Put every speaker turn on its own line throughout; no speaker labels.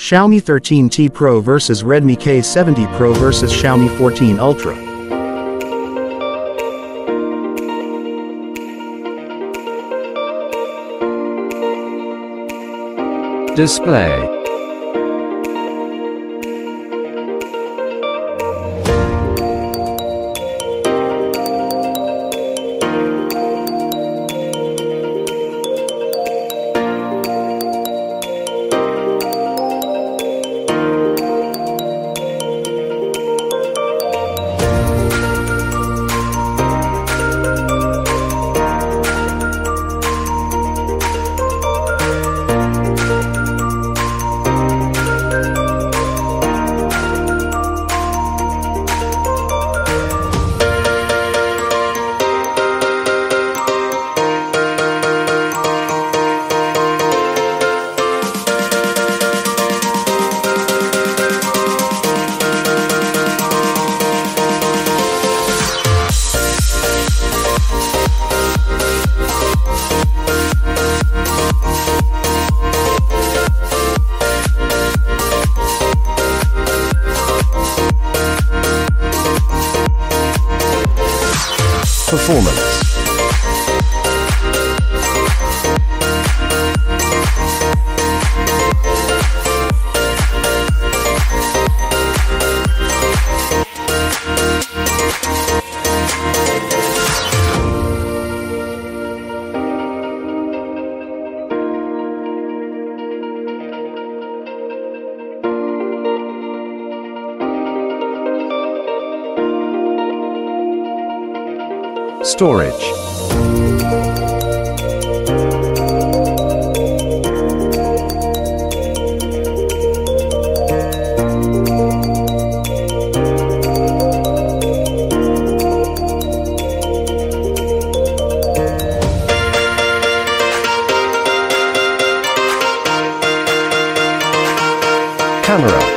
Xiaomi 13T Pro vs Redmi K70 Pro vs Xiaomi 14 Ultra.
Display Performance Storage. Camera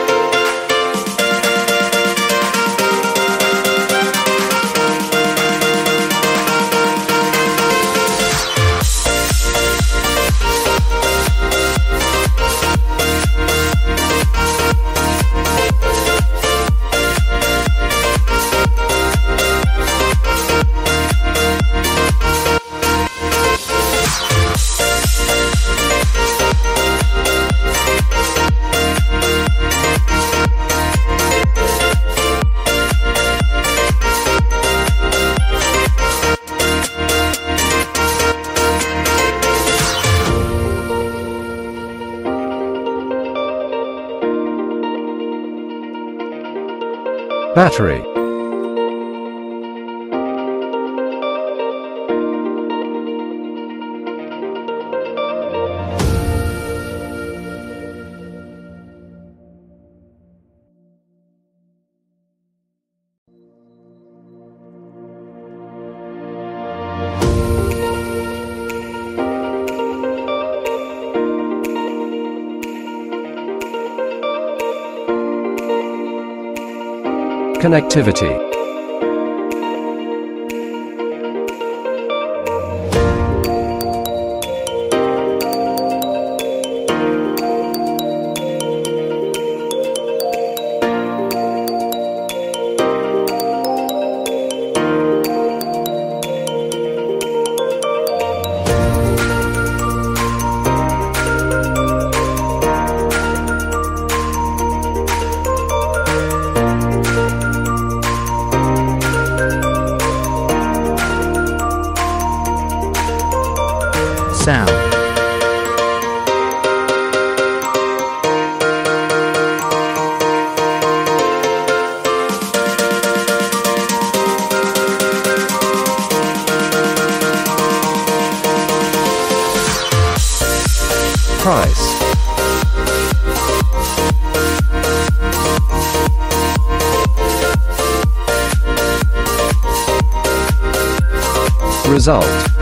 Battery Connectivity
Sound.
Price Result